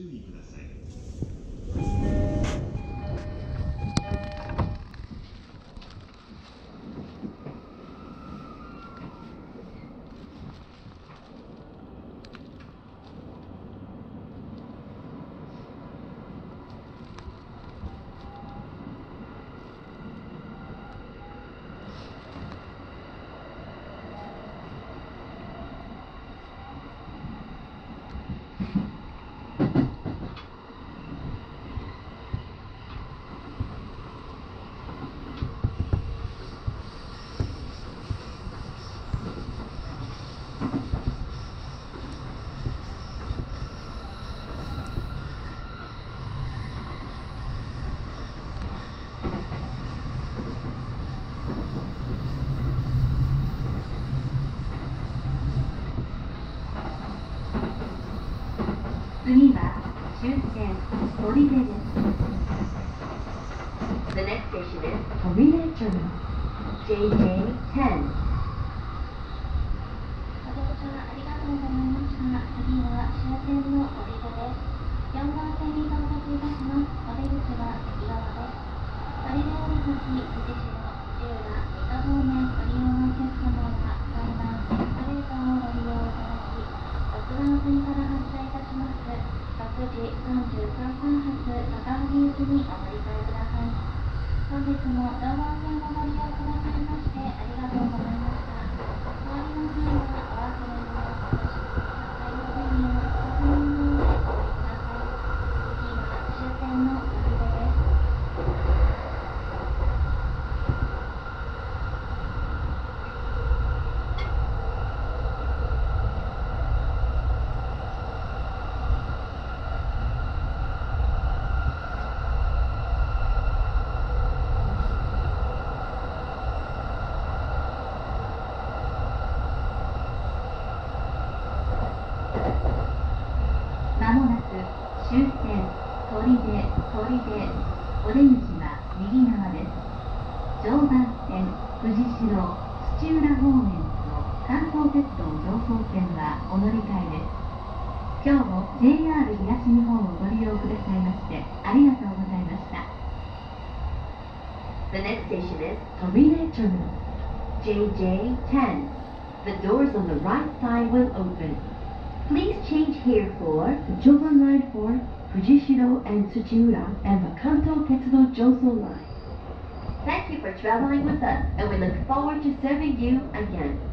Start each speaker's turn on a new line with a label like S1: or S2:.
S1: 注意ください。
S2: 次は終点砦です The next station is 砦 Terminal JJ10。
S3: 次は終点の降り手です。4番線に到着いたします。お出口は右側です。砦降り口、藤代、千浦、三田方面ご利用のお客様は3番エスカレーターをご利用いただき、6番線から発車いたします。6時33分発高萩行きにお乗り換えください。本日も常磐線をご利用くださいましてありがとうございました。お降りの際はお忘れ物をお越しくださいませんようご確認の上お降りください。次は終点の砦です。
S2: まもなく終点砦砦お出口は右側です。常磐線藤代土浦方面と関東鉄道常総線はお乗り換えです今日も JR 東日本をご利用くださいましてありがとうございました The next station is Torine Terminal JJ10 The doors on the right side will open Here for Joban Line for Fujishiro and Tsuchiura and the Kanto Tetsudo Joso Line. Thank you for traveling with us, and we look forward to serving you again.